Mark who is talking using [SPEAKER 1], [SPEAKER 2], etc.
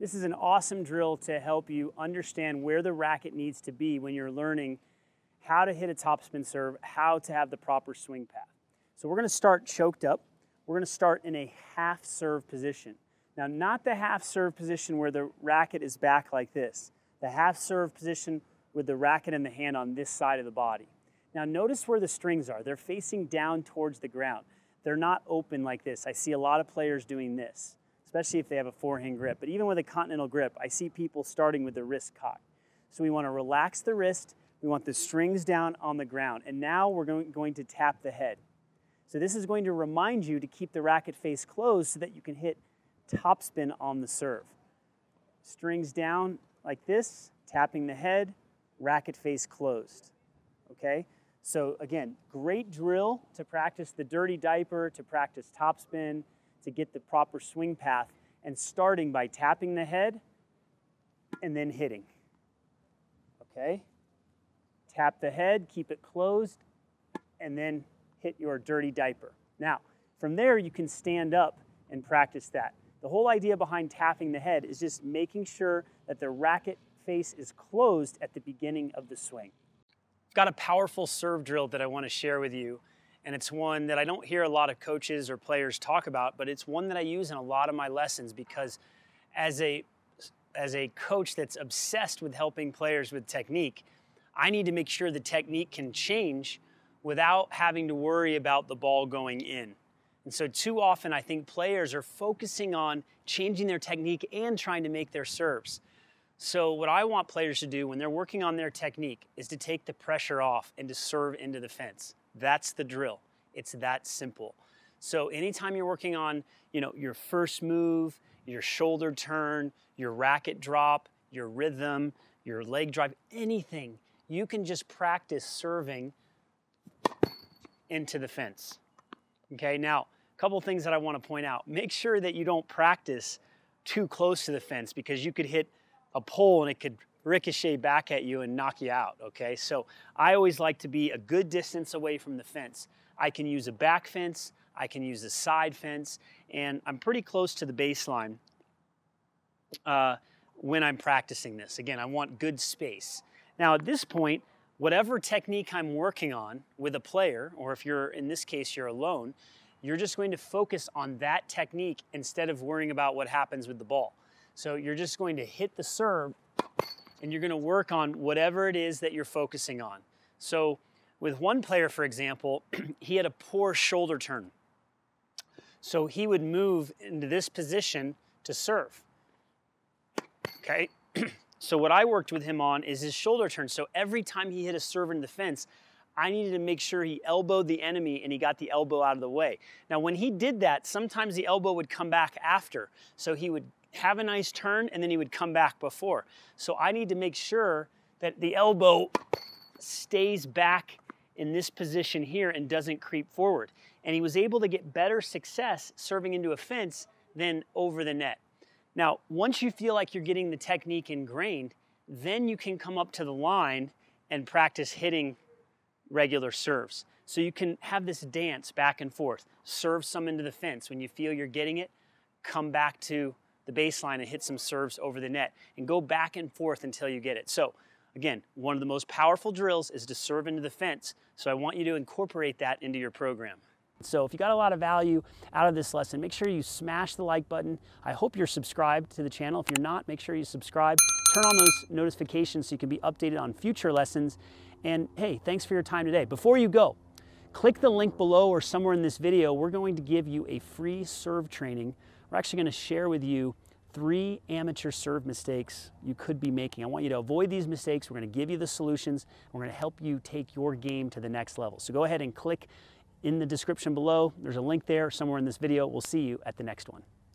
[SPEAKER 1] This is an awesome drill to help you understand where the racket needs to be when you're learning how to hit a topspin serve, how to have the proper swing path. So we're gonna start choked up. We're gonna start in a half serve position. Now, not the half serve position where the racket is back like this. The half serve position with the racket and the hand on this side of the body. Now notice where the strings are. They're facing down towards the ground. They're not open like this. I see a lot of players doing this especially if they have a forehand grip. But even with a continental grip, I see people starting with the wrist cocked. So we want to relax the wrist. We want the strings down on the ground. And now we're going, going to tap the head. So this is going to remind you to keep the racket face closed so that you can hit topspin on the serve. Strings down like this, tapping the head, racket face closed. Okay? So again, great drill to practice the dirty diaper, to practice topspin, to get the proper swing path and starting by tapping the head and then hitting. Okay? Tap the head, keep it closed, and then hit your dirty diaper. Now, from there, you can stand up and practice that. The whole idea behind tapping the head is just making sure that the racket face is closed at the beginning of the swing. I've got a powerful serve drill that I want to share with you and it's one that I don't hear a lot of coaches or players talk about, but it's one that I use in a lot of my lessons because as a as a coach that's obsessed with helping players with technique, I need to make sure the technique can change without having to worry about the ball going in. And so too often I think players are focusing on changing their technique and trying to make their serves. So what I want players to do when they're working on their technique is to take the pressure off and to serve into the fence. That's the drill. It's that simple. So anytime you're working on, you know, your first move, your shoulder turn, your racket drop, your rhythm, your leg drive, anything, you can just practice serving into the fence. Okay, now, a couple things that I want to point out. Make sure that you don't practice too close to the fence because you could hit a pole and it could ricochet back at you and knock you out, okay? So I always like to be a good distance away from the fence. I can use a back fence, I can use a side fence, and I'm pretty close to the baseline uh, when I'm practicing this. Again, I want good space. Now at this point, whatever technique I'm working on with a player, or if you're, in this case, you're alone, you're just going to focus on that technique instead of worrying about what happens with the ball. So you're just going to hit the serve and you're going to work on whatever it is that you're focusing on. So, with one player, for example, he had a poor shoulder turn. So, he would move into this position to serve. Okay? so, what I worked with him on is his shoulder turn. So, every time he hit a serve in the fence, I needed to make sure he elbowed the enemy and he got the elbow out of the way. Now, when he did that, sometimes the elbow would come back after. So, he would have a nice turn, and then he would come back before. So I need to make sure that the elbow stays back in this position here and doesn't creep forward. And he was able to get better success serving into a fence than over the net. Now, once you feel like you're getting the technique ingrained, then you can come up to the line and practice hitting regular serves. So you can have this dance back and forth. Serve some into the fence. When you feel you're getting it, come back to the baseline and hit some serves over the net and go back and forth until you get it. So again, one of the most powerful drills is to serve into the fence. So I want you to incorporate that into your program. So if you got a lot of value out of this lesson, make sure you smash the like button. I hope you're subscribed to the channel. If you're not, make sure you subscribe. Turn on those notifications so you can be updated on future lessons. And hey, thanks for your time today. Before you go, click the link below or somewhere in this video. We're going to give you a free serve training we're actually going to share with you three amateur serve mistakes you could be making. I want you to avoid these mistakes. We're going to give you the solutions. We're going to help you take your game to the next level. So go ahead and click in the description below. There's a link there somewhere in this video. We'll see you at the next one.